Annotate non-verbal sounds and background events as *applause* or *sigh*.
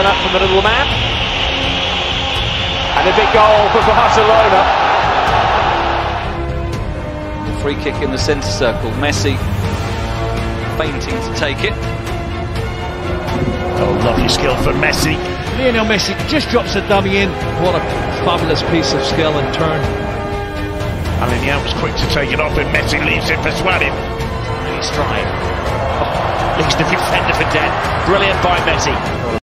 run up from the little man. And a big goal for *laughs* Barcelona. Free kick in the centre circle. Messi feinting to take it. Oh, lovely skill for Messi. Lionel Messi just drops a dummy in. What a fabulous piece of skill and turn. And Alignan was quick to take it off, and Messi leaves it for Suarez. Stride. Oh, leaves the defender for dead. Brilliant by Messi.